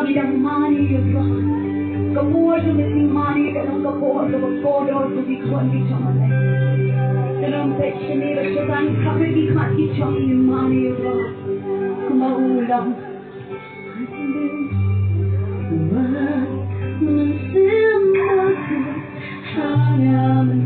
kami damhani, O Diyos. Kapuha sumisimani ka ng kapuha sumakodo, sumikuan di chamalay. Naramdek siya nila siya tani kapit di kati chang imani, O Diyos. Kumaulam. Kumat, masimba, hanyaman.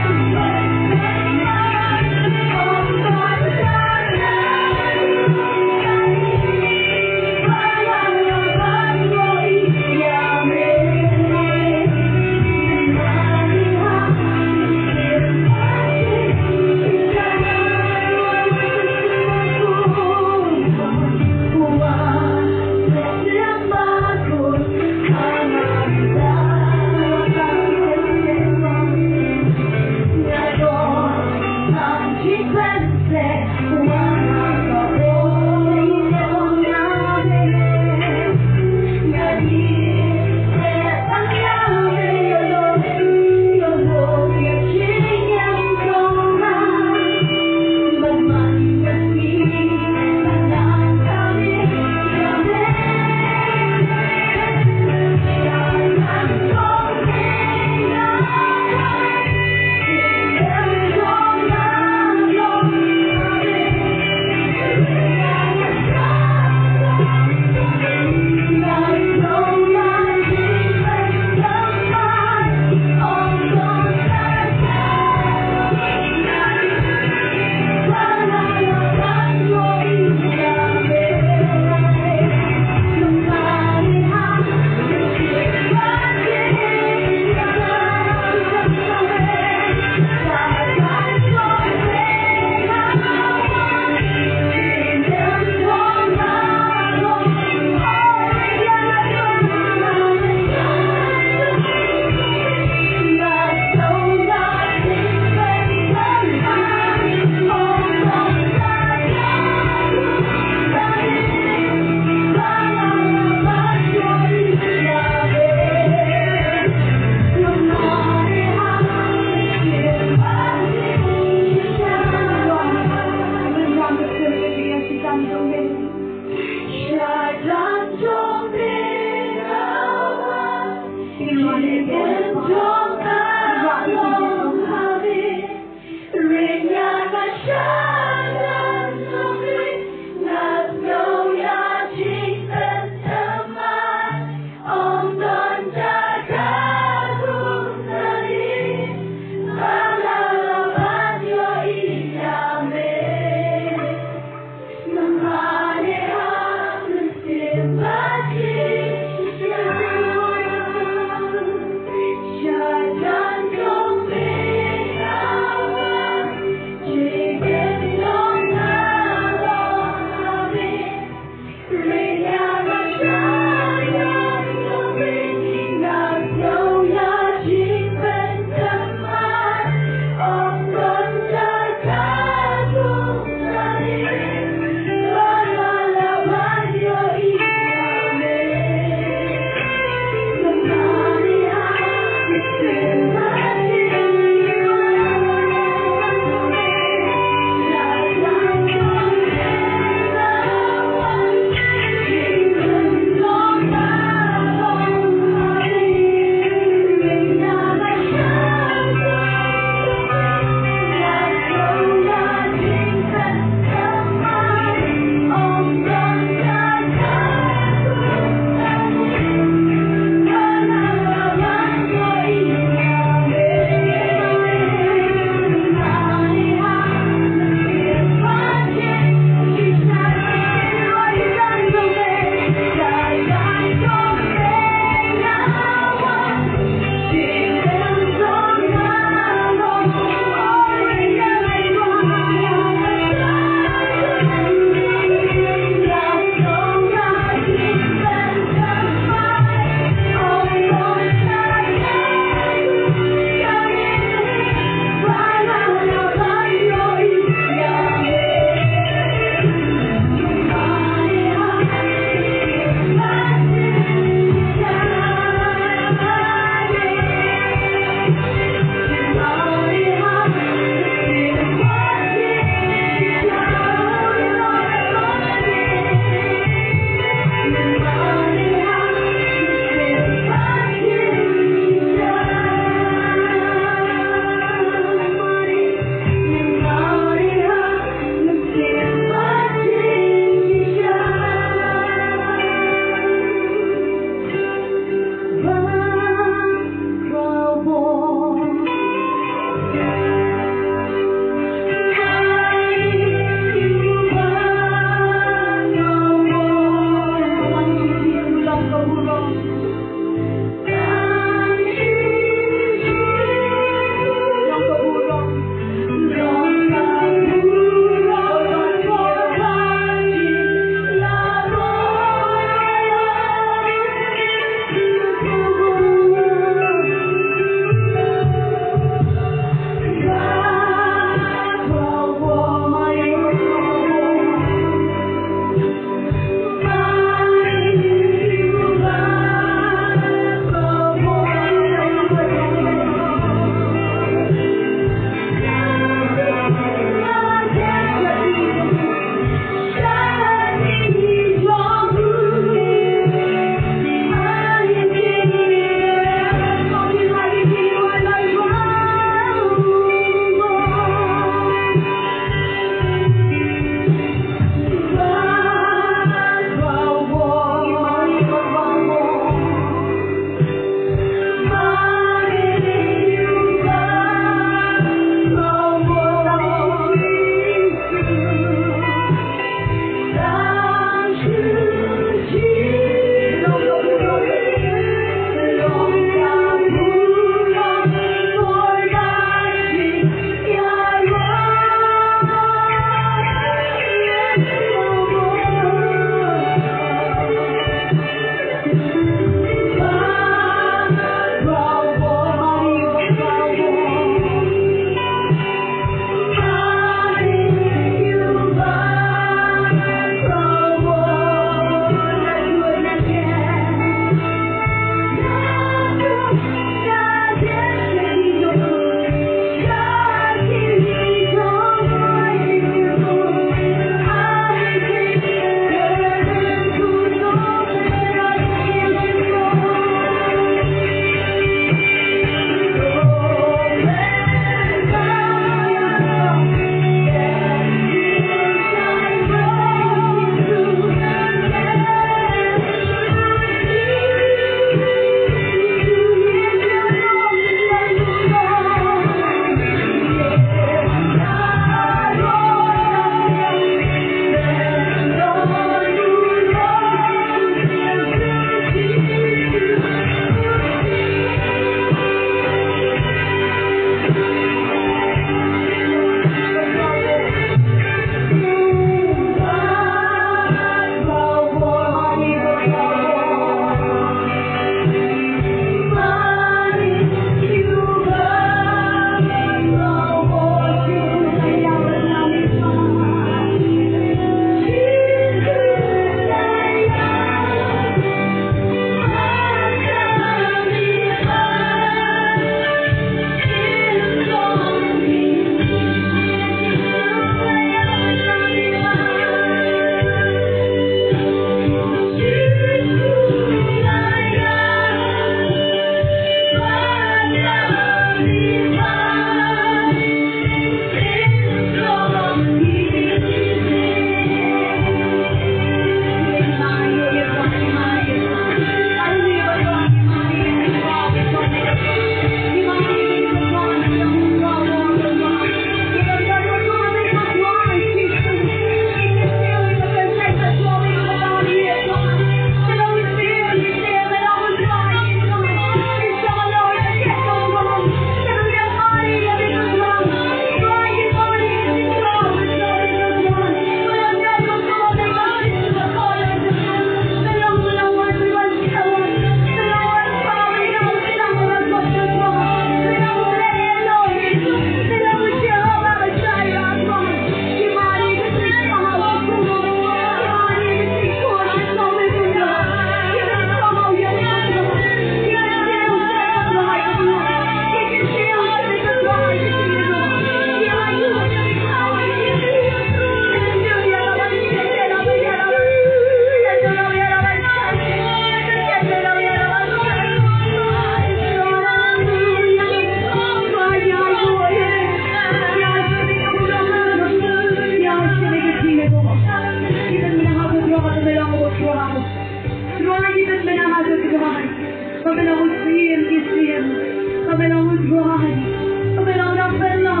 coming on free and Christian, coming on God, coming on Abdullah,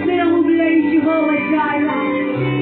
coming on Blessed Jehovah Jireh.